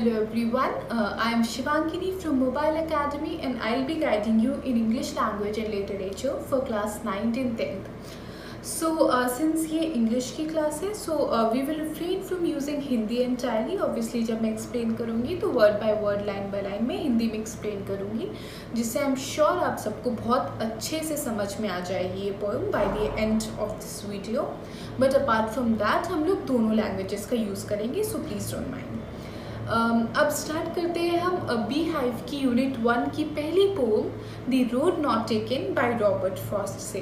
Hello everyone, uh, I am Shivangini from Mobile Academy and I'll be guiding you in English language and literature for class 9th and 10th. So uh, since ये English की class है so uh, we will refrain from using Hindi entirely. Obviously जब मैं explain करूँगी तो word by word, line by line में हिंदी में explain करूँगी जिससे I'm sure आप सबको बहुत अच्छे से समझ में आ जाएगी ये poem by the end of this video. But apart from that हम लोग दोनों languages का use करेंगे so please don't mind. Um, अब स्टार्ट करते हैं हम बी हाइव की यूनिट वन की पहली poem the road not taken by Robert Frost से।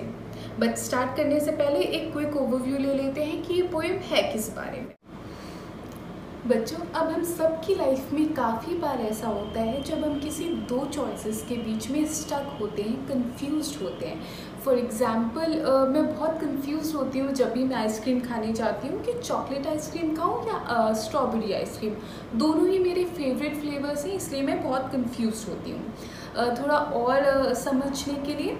बट स्टार्ट करने से पहले एक क्विक ओवरव्यू ले लेते हैं कि ये पोएम है किस बारे में। बच्चों अब हम सब की लाइफ में काफ़ी बार ऐसा होता है जब हम किसी दो चॉइसेस के बीच में स्टक होते हैं कंफ्यूज होते हैं। फॉर एग्ज़ाम्पल uh, मैं बहुत कंफ्यूज होती हूँ जब भी मैं आइसक्रीम खाने जाती हूँ कि चॉकलेट आइसक्रीम खाऊँ या स्ट्रॉबेरी uh, आइसक्रीम दोनों ही मेरे फेवरेट फ्लेवर्स हैं इसलिए मैं बहुत कन्फ्यूज़ होती हूँ। थोड़ा और समझने के लिए।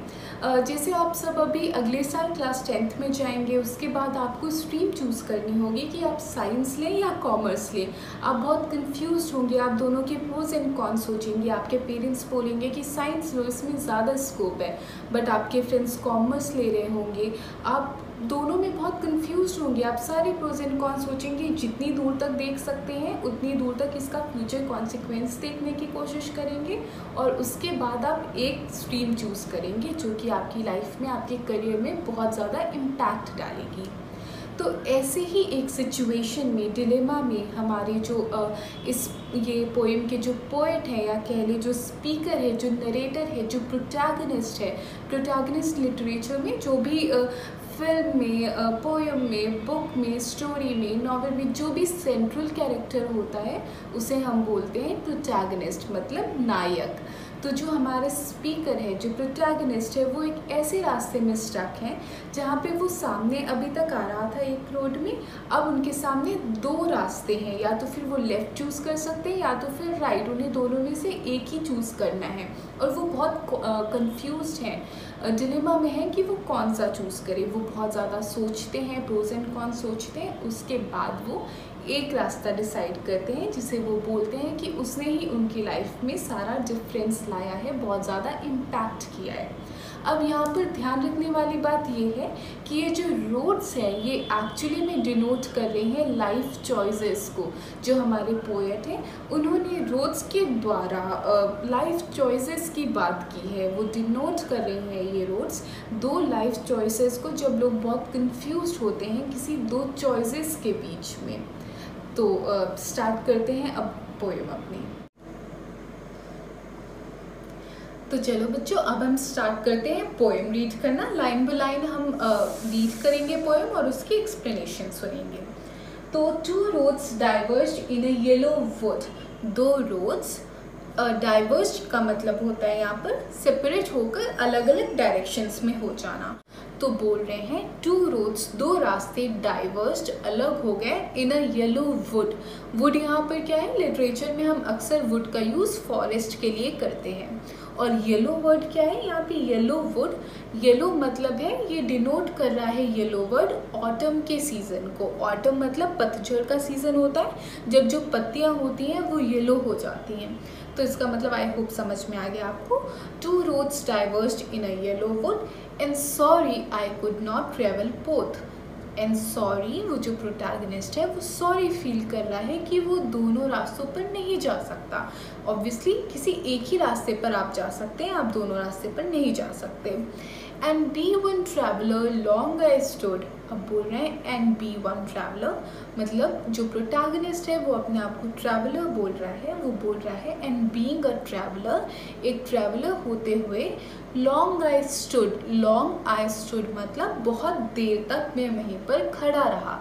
जैसे आप सब अभी अगले साल क्लास टेंथ में जाएँगे, उसके बाद आपको स्ट्रीम चूज़ करनी होगी कि आप साइंस लें या कॉमर्स लें। आप बहुत कंफ्यूज होंगे, आप दोनों के प्रोज एंड कॉन सोचेंगे। आपके पेरेंट्स बोलेंगे कि साइंस लो, इसमें ज़्यादा स्कोप है बट आपके फ्रेंड्स कॉमर्स ले रहे होंगे। आप दोनों में बहुत कंफ्यूज होंगे। आप सारे प्रोज एंड कॉन सोचेंगे, जितनी दूर तक देख सकते हैं, उतनी दूर तक इसका फ्यूचर कॉन्सिक्वेंस देखने की कोशिश करेंगे और उसके बाद आप एक स्ट्रीम चूज़ करेंगे, जो कि आपकी लाइफ में, आपके करियर में बहुत ज़्यादा इम्पैक्ट डालेगी। तो ऐसे ही एक सिचुएशन में डिलेमा में हमारे जो इस, ये पोएम के जो पोएट हैं, या कह लें जो स्पीकर है, जो नरेटर है, जो प्रोटैगनिस्ट है प्रोटैगनिस्ट लिटरेचर में जो भी फ़िल्म में पोएम में बुक में स्टोरी में नॉवल में जो भी सेंट्रल कैरेक्टर होता है, उसे हम बोलते हैं प्रोटैगनिस्ट मतलब नायक। तो जो हमारे स्पीकर है, जो प्रोटैगनिस्ट है, वो एक ऐसे रास्ते में स्टक है, जहाँ पे वो सामने अभी तक आ रहा था एक रोड में, अब उनके सामने दो रास्ते हैं। या तो फिर वो लेफ़्ट चूज़ कर सकते हैं, या तो फिर राइट उन्हें दोनों में से एक ही चूज़ करना है। और वो बहुत कंफ्यूज हैं। डिलेमा में है कि वो कौन सा चूज़ करे। वो बहुत ज़्यादा सोचते हैं प्रोज एंड कौन सोचते हैं, उसके बाद वो एक रास्ता डिसाइड करते हैं, जिसे वो बोलते हैं कि उसने ही उनकी लाइफ में सारा डिफरेंस लाया है, बहुत ज़्यादा इम्पैक्ट किया है। अब यहाँ पर ध्यान रखने वाली बात ये है कि ये जो रोड्स हैं, ये एक्चुअली में डिनोट कर रहे हैं लाइफ चॉइसेस को। जो हमारे पोएट हैं, उन्होंने रोड्स के द्वारा लाइफ चॉइसेस की बात की है। वो डिनोट कर रहे हैं ये रोड्स दो लाइफ चॉइसेस को जब लोग बहुत कंफ्यूज होते हैं किसी दो चॉइसेस के बीच में। तो स्टार्ट करते हैं, अब पोएम अपनी। तो चलो बच्चों, अब हम स्टार्ट करते हैं पोएम रीड करना। लाइन बाय लाइन हम रीड करेंगे पोएम और उसकी एक्सप्लेनेशन सुनेंगे। तो two roads diverge in a yellow wood दो रोड्स डाइवर्ज का मतलब होता है यहाँ पर सेपरेट होकर अलग अलग डायरेक्शंस में हो जाना। तो बोल रहे हैं टू रोड्स दो रास्ते डाइवर्स्ड अलग हो गए in a yellow wood wood यहाँ पर क्या है? लिटरेचर में हम अक्सर वुड का यूज़ फॉरेस्ट के लिए करते हैं। और येलो वर्ड क्या है? यहाँ पे येलो वुड येलो मतलब है, ये डिनोट कर रहा है येलो वर्ड ऑटम के सीज़न को। ऑटम मतलब पतझड़ का सीज़न होता है। जब जो पत्तियाँ होती हैं, वो येलो हो जाती हैं। तो इसका मतलब आई होप समझ में आ गया आपको। Two roads diverged in a yellow wood and sorry I could not travel both and sorry वो जो प्रोटैगनिस्ट है, वो सॉरी फील कर रहा है कि वो दोनों रास्तों पर नहीं जा सकता। ऑब्वियसली किसी एक ही रास्ते पर आप जा सकते हैं, आप दोनों रास्ते पर नहीं जा सकते। And be one traveller long I stood अब बोल रहे हैं एंड बी वन ट्रैवलर मतलब जो प्रोटैगनिस्ट है, वो अपने आप को ट्रैवलर बोल रहा है, वो बोल रहा है एंड बीइंग अ ट्रैवलर एक ट्रैवलर होते हुए long I stood long I stood मतलब बहुत देर तक मैं वहीं पर खड़ा रहा।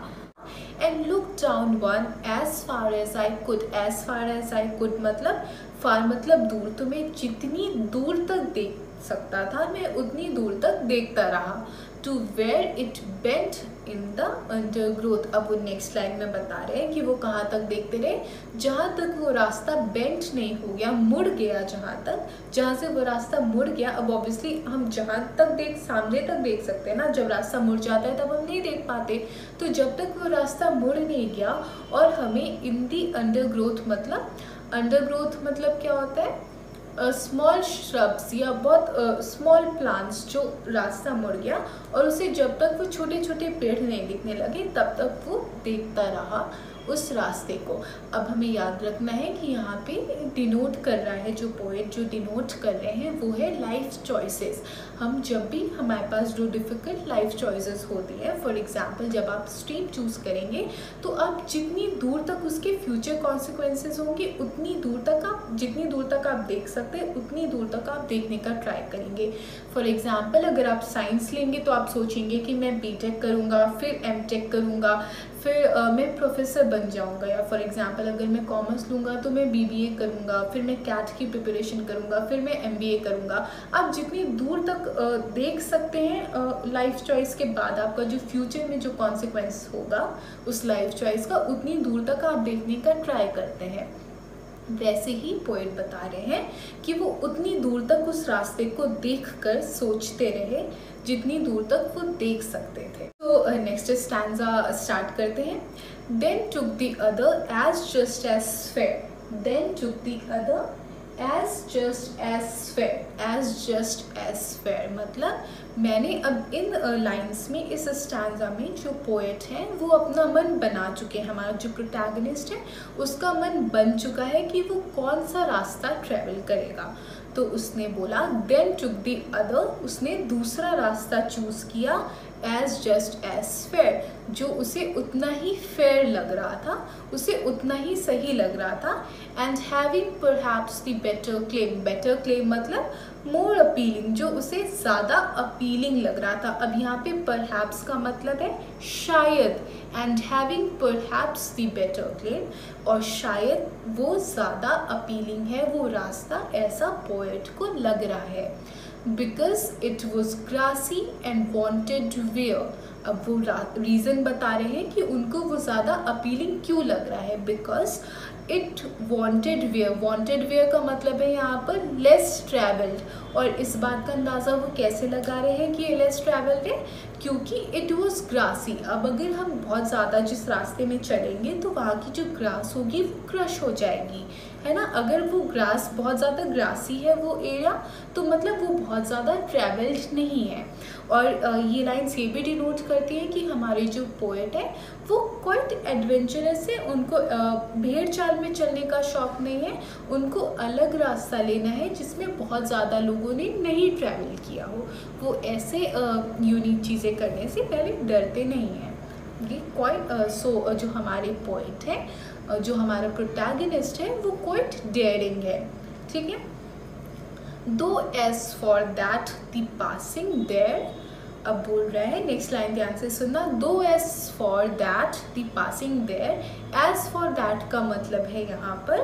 And look down one as far as I could as far as I could मतलब फार मतलब दूर तो मैं जितनी दूर तक देख सकता था, मैं उतनी दूर तक देखता रहा। To where it bent in the undergrowth अब वो नेक्स्ट लाइन में बता रहे हैं कि वो कहाँ तक देखते रहे? जहाँ तक वो रास्ता बेंट नहीं हो गया, मुड़ गया जहाँ तक। जहाँ से वो रास्ता मुड़ गया, अब ऑब्वियसली हम जहाँ तक देख, सामने तक देख सकते हैं ना। जब रास्ता मुड़ जाता है, तब हम नहीं देख पाते। तो जब तक वो रास्ता मुड़ नहीं गया और हमें इन दी अंडर ग्रोथ मतलब अंडर ग्रोथ मतलब क्या होता है? स्मॉल श्रब्स या बहुत स्मॉल प्लांट्स जो रास्ता मुड़ गया और उसे जब तक वो छोटे छोटे पेड़ नहीं दिखने लगे, तब तक वो देखता रहा। उस रास्ते को। अब हमें याद रखना है कि यहाँ पे डिनोट कर रहा है जो पोएट जो डिनोट कर रहे हैं, वो है लाइफ चॉइसेस हम जब भी हमारे पास जो डिफ़िकल्ट लाइफ चॉइसेस होती है फॉर एग्जांपल जब आप स्ट्रीम चूज़ करेंगे तो आप जितनी दूर तक उसके फ्यूचर कॉन्सिक्वेंसेज होंगे, उतनी दूर तक आप, जितनी दूर तक आप देख सकते हैं, उतनी दूर तक आप देखने का ट्राई करेंगे। फॉर एग्ज़ाम्पल अगर आप साइंस लेंगे तो आप सोचेंगे कि मैं बी करूँगा, फिर एम करूँगा फिर uh, मैं प्रोफेसर बन जाऊँगा या फॉर एग्ज़ाम्पल अगर मैं कॉमर्स लूँगा तो मैं बी बी ए करूँगा फिर मैं कैट की प्रिपरेशन करूँगा फिर मैं एम बी ए करूँगा। आप जितनी दूर तक देख सकते हैं लाइफ चॉइस के बाद आपका जो फ्यूचर में जो कॉन्सिक्वेंस होगा उस लाइफ चॉइस का उतनी दूर तक आप देखने का ट्राई करते हैं। वैसे ही पोइट बता रहे हैं कि वो उतनी दूर तक उस रास्ते को देख कर सोचते रहे जितनी दूर तक वो देख सकते नेक्स्ट स्टैंडा स्टार्ट करते हैं. Then took the other as just as fair then took the other as just as fair as just as fair मतलब मैंने अब इन लाइंस में इस स्टैंडा में जो पोएट है, वो अपना मन बना चुके हैं. हमारा जो प्रोटैगनिस्ट है, उसका मन बन चुका है कि वो कौन सा रास्ता ट्रेवल करेगा. तो उसने बोला देन टुक दी अदर उसने दूसरा रास्ता चूज़ किया एज जस्ट एज फेयर जो उसे उतना ही फेयर लग रहा था, उसे उतना ही सही लग रहा था and having perhaps the better claim better claim मतलब मोर अपीलिंग जो उसे ज़्यादा अपीलिंग लग रहा था। अब यहाँ पे परहैप्स का मतलब है शायद and having perhaps the better claim और शायद वो ज़्यादा अपीलिंग है, वो रास्ता ऐसा पोएट को लग रहा है। Because it was grassy and wanted wear अब वो रीज़न बता रहे हैं कि उनको वो ज़्यादा अपीलिंग क्यों लग रहा है? Because it wanted wear wanted wear का मतलब है यहाँ पर लेस ट्रेवल्ड और इस बात का अंदाज़ा वो कैसे लगा रहे हैं कि ये लेस ट्रेवल्ड है क्योंकि इट वॉज़ ग्रासी अब अगर हम बहुत ज़्यादा जिस रास्ते में चलेंगे तो वहाँ की जो ग्रास होगी, वो क्रश हो जाएगी। है ना? अगर वो ग्रास बहुत ज़्यादा ग्रासी है वो एरिया तो मतलब वो बहुत ज़्यादा ट्रैवल्ड नहीं है। और ये लाइन्स ये भी डिनोट करती है कि हमारे जो पोएट है, वो क्वाइट एडवेंचरस है। उनको भेड़ चाल में चलने का शौक नहीं है। उनको अलग रास्ता लेना है, जिसमें बहुत ज़्यादा लोगों ने नहीं ट्रैवल किया हो। वो ऐसे यूनिक चीज़ें करने से पहले डरते नहीं हैं। ये क्वाइट सो जो हमारे पॉइंट है जो हमारा प्रोटैगनिस्ट है, वो क्वाइट डेयरिंग है। ठीक है? Though as for that the passing there अब बोल रहा है नेक्स्ट लाइन ध्यान से सुनना। Though as for that the passing there as for that का मतलब है यहाँ पर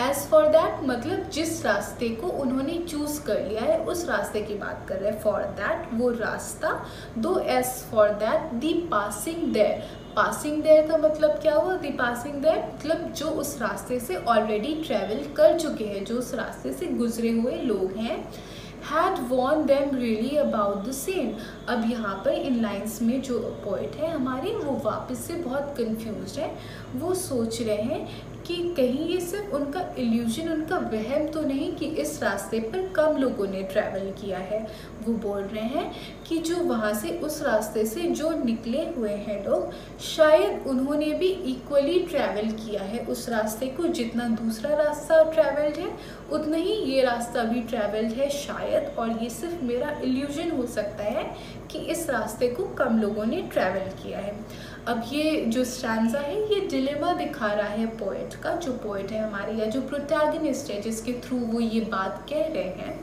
एज फॉर दैट मतलब जिस रास्ते को उन्होंने चूज़ कर लिया है, उस रास्ते की बात कर रहे हैं। फॉर दैट वो रास्ता। Though as for that the passing there passing there का मतलब क्या हुआ? दी पासिंग देयर मतलब जो उस रास्ते से ऑलरेडी ट्रेवल कर चुके हैं, जो उस रास्ते से गुजरे हुए लोग हैं। Had worn them really about the same अब यहाँ पर इन लाइन्स में जो पोइट है हमारे, वो वापस से बहुत कन्फ्यूज़ है। वो सोच रहे हैं कि कहीं ये सिर्फ़ उनका इल्यूजन उनका वहम तो नहीं कि इस रास्ते पर कम लोगों ने ट्रैवल किया है। वो बोल रहे हैं कि जो वहाँ से उस रास्ते से जो निकले हुए हैं लोग, शायद उन्होंने भी इक्वली ट्रैवल किया है उस रास्ते को। जितना दूसरा रास्ता ट्रैवल्ड है, उतना ही ये रास्ता भी ट्रैवल्ड है शायद। और ये सिर्फ़ मेरा इल्यूजन हो सकता है कि इस रास्ते को कम लोगों ने ट्रैवल किया है। अब ये जो स्टैंडा है, ये डिलेमा दिखा रहा है पोइट का, जो पोइट है हमारे, या जो प्रोटैगनिस्ट है, जिसके थ्रू वो ये बात कह रहे हैं,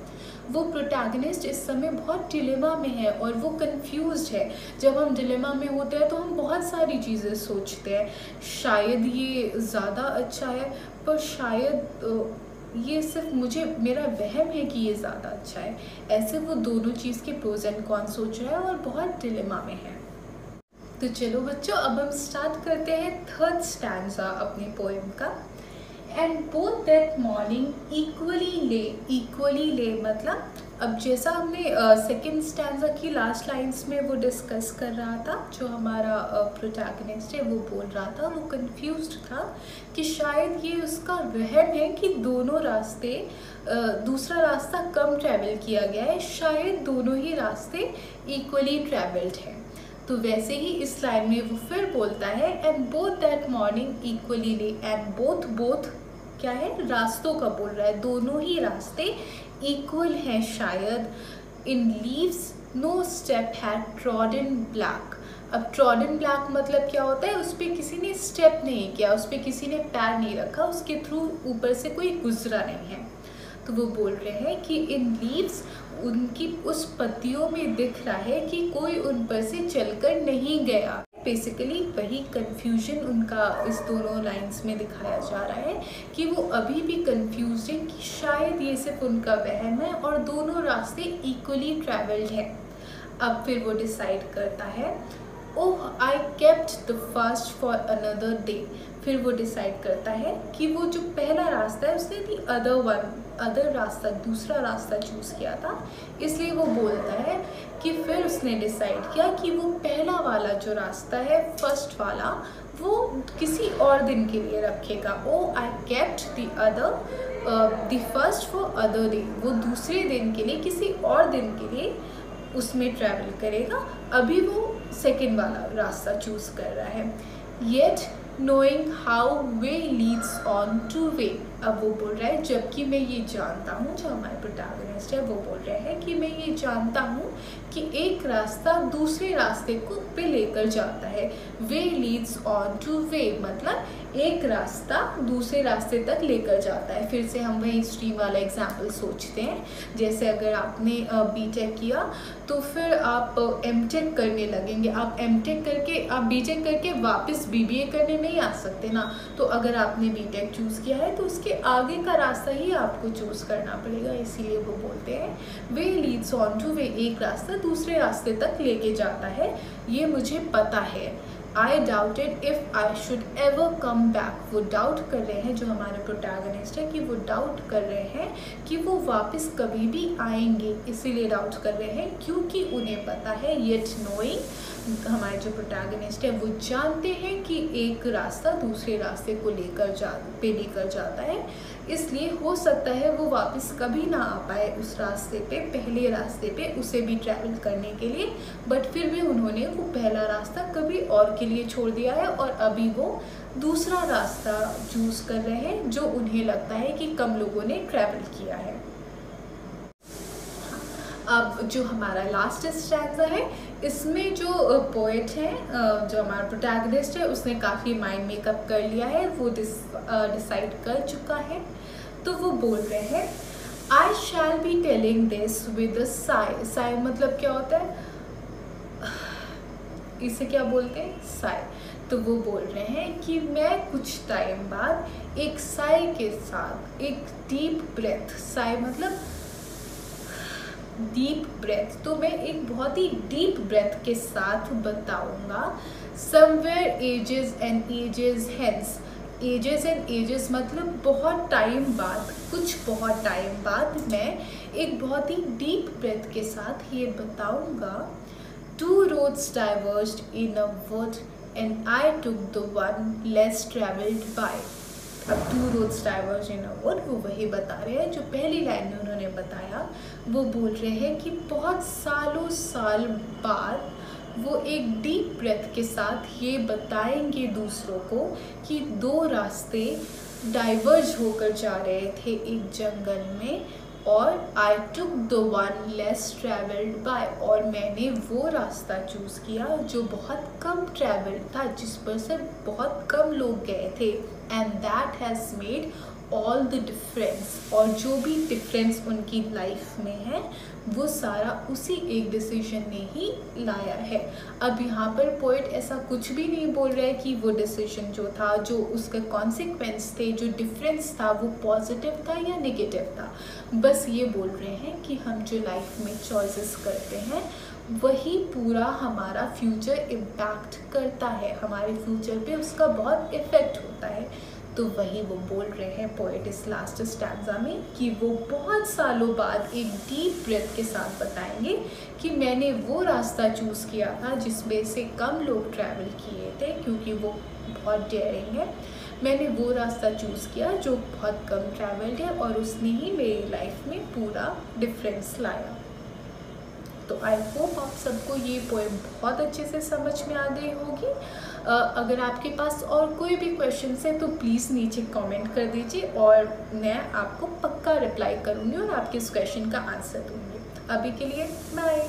वो प्रोटैगनिस्ट इस समय बहुत डिलेमा में है और वो कंफ्यूज है। जब हम डिलेमा में होते हैं तो हम बहुत सारी चीज़ें सोचते हैं। शायद ये ज़्यादा अच्छा है, पर शायद ये सिर्फ़ मुझे, मेरा वहम है कि ये ज़्यादा अच्छा है। ऐसे वो दोनों चीज़ के प्रोज एंड कॉन सोच रहा है और बहुत डिलेमा में है। तो चलो बच्चों अब हम स्टार्ट करते हैं थर्ड स्टैंडा अपने पोएम का। And both that morning equally lay equally lay मतलब अब जैसा हमने सेकेंड uh, स्टैंडा की लास्ट लाइंस में वो डिस्कस कर रहा था जो हमारा प्रोटैगनिस्ट uh, है वो बोल रहा था वो कंफ्यूज था कि शायद ये उसका वहम है कि दोनों रास्ते uh, दूसरा रास्ता कम ट्रैवल किया गया है शायद दोनों ही रास्ते इक्वली ट्रैवल्ड हैं। तो वैसे ही इस लाइन में वो फिर बोलता है and both that morning equally lay and both both क्या है? रास्तों का बोल रहा है। दोनों ही रास्ते इक्वल हैं शायद। In leaves no step had trodden black अब ट्रॉडन ब्लैक मतलब क्या होता है? उस पर किसी ने स्टेप नहीं किया, उस पर किसी ने पैर नहीं रखा, उसके थ्रू ऊपर से कोई गुजरा नहीं है। तो वो बोल रहे हैं कि इन लीव्स उनकी उस पत्तियों में दिख रहा है कि कोई उन पर से चलकर नहीं गया। बेसिकली वही कन्फ्यूज़न उनका इस दोनों लाइंस में दिखाया जा रहा है कि वो अभी भी कन्फ्यूज़ है कि शायद ये सिर्फ़ उनका वहम है और दोनों रास्ते इक्वली ट्रैवल्ड हैं। अब फिर वो डिसाइड करता है, ओह I kept the first for another day फिर वो डिसाइड करता है कि वो जो रास्ता है, उसने दी अदर वन अदर रास्ता, दूसरा रास्ता चूज़ किया था। इसलिए वो बोलता है कि फिर उसने डिसाइड किया कि वो पहला वाला जो रास्ता है फ़र्स्ट वाला, वो किसी और दिन के लिए रखेगा। ओ I kept the other the first for other day वो दूसरे दिन के लिए, किसी और दिन के लिए उसमें ट्रैवल करेगा। अभी वो सेकेंड वाला रास्ता चूज़ कर रहा है। Yet knowing how way leads on to way अब वो बोल रहा है, जबकि मैं ये जानता हूँ जो हमारे प्रोटैगनिस्ट है, वो बोल रहे हैं कि मैं ये जानता हूँ कि एक रास्ता दूसरे रास्ते को पे लेकर जाता है। Way leads on to way मतलब एक रास्ता दूसरे रास्ते तक लेकर जाता है। फिर से हम वही स्ट्रीम वाला एग्ज़ाम्पल सोचते हैं। जैसे अगर आपने बी टेक किया तो फिर आप एम टेक करने लगेंगे। आप एम टेक करके, आप बी टेक करके वापस बी बी ए करने नहीं आ सकते ना। तो अगर आपने बी टेक चूज़ किया है तो उसके आगे का रास्ता ही आपको चूज़ करना पड़ेगा, इसीलिए वो बोलते हैं, way leads on to way एक रास्ता दूसरे रास्ते तक लेके जाता है, ये मुझे पता है। I doubted if I should ever come back वो डाउट कर रहे हैं, जो हमारे प्रोटैगनिस्ट है, कि वो डाउट कर रहे हैं, कि वो वापस कभी भी आएँगे, इसीलिए डाउट कर रहे हैं, क्योंकि उन्हें पता है येट नोइंग हमारे जो प्रोटैगनिस्ट है, वो जानते हैं कि एक रास्ता दूसरे रास्ते को लेकर जा, पे लेकर जाता है। इसलिए हो सकता है वो वापस कभी ना आ पाए उस रास्ते पे, पहले रास्ते पे उसे भी ट्रैवल करने के लिए। बट फिर भी उन्होंने वो पहला रास्ता कभी और के लिए छोड़ दिया है और अभी वो दूसरा रास्ता चूज़ कर रहे हैं, जो उन्हें लगता है कि कम लोगों ने ट्रैवल किया है। अब जो हमारा लास्ट स्टैंडा है इसमें जो पोइट है जो हमारा प्रोटैगनिस्ट है, उसने काफ़ी माइंड मेकअप कर लिया है, वो डिस डिसाइड कर चुका है। तो वो बोल रहे हैं I shall be telling this with sigh मतलब क्या होता है? इसे क्या बोलते हैं? साई तो वो बोल रहे हैं कि मैं कुछ टाइम बाद एक साई के साथ, एक डीप ब्रेथ साई मतलब डीप ब्रेथ तो मैं एक बहुत ही डीप ब्रेथ के साथ बताऊँगा। Somewhere ages and ages hence ages and ages मतलब बहुत टाइम बाद, कुछ बहुत टाइम बाद मैं एक बहुत ही डीप ब्रेथ के साथ ये बताऊँगा। Two roads diverged in a wood and I took the one less travelled by अब two roads diverged in a wood वो वही बता रहे हैं, जो पहली लाइन में उन्होंने बताया, वो बोल रहे हैं कि बहुत सालों साल बाद वो एक डीप ब्रेथ के साथ ये बताएँगे दूसरों को कि दो रास्ते डाइवर्ज होकर जा रहे थे एक जंगल में और I took the one less travelled by और मैंने वो रास्ता चूज़ किया जो बहुत कम ट्रेवल्ड था, जिस पर से बहुत कम लोग गए थे। And that has made all the difference और जो भी डिफरेंस उनकी लाइफ में है, वो सारा उसी एक डिसीज़न ने ही लाया है। अब यहाँ पर पोइट ऐसा कुछ भी नहीं बोल रहा है कि वो डिसीज़न जो था, जो उसके कॉन्सिक्वेंस थे, जो डिफरेंस था, वो पॉजिटिव था या नेगेटिव था। बस ये बोल रहे हैं कि हम जो लाइफ में चॉइसेस करते हैं वही पूरा हमारा फ्यूचर इम्पैक्ट करता है। हमारे फ्यूचर पे उसका बहुत इफ़ेक्ट होता है। तो वही वो बोल रहे हैं पोएट इस लास्ट स्टैंडा में कि वो बहुत सालों बाद एक डीप ब्रेथ के साथ बताएँगे कि मैंने वो रास्ता चूज़ किया था जिसमें से कम लोग ट्रैवल किए थे क्योंकि वो बहुत डेयरिंग है। मैंने वो रास्ता चूज़ किया जो बहुत कम ट्रैवल्ड है और उसने ही मेरी लाइफ में पूरा डिफरेंस लाया। तो आई होप आप सबको ये पोएम बहुत अच्छे से समझ में आ गई होगी। अगर आपके पास और कोई भी क्वेश्चन है तो प्लीज़ नीचे कमेंट कर दीजिए और मैं आपको पक्का रिप्लाई करूँगी और आपके इस क्वेश्चन का आंसर दूँगी। अभी के लिए बाय